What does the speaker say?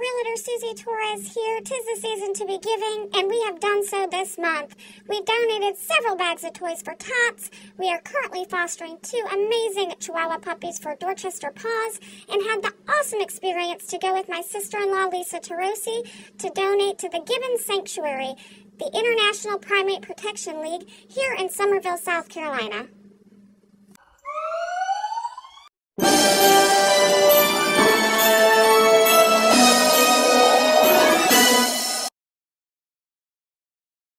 Realtor Suzy Torres here. Tis the season to be giving, and we have done so this month. We donated several bags of toys for tots. We are currently fostering two amazing Chihuahua puppies for Dorchester Paws, and had the awesome experience to go with my sister-in-law Lisa Tarosi to donate to the Gibbons Sanctuary, the International Primate Protection League, here in Summerville, South Carolina.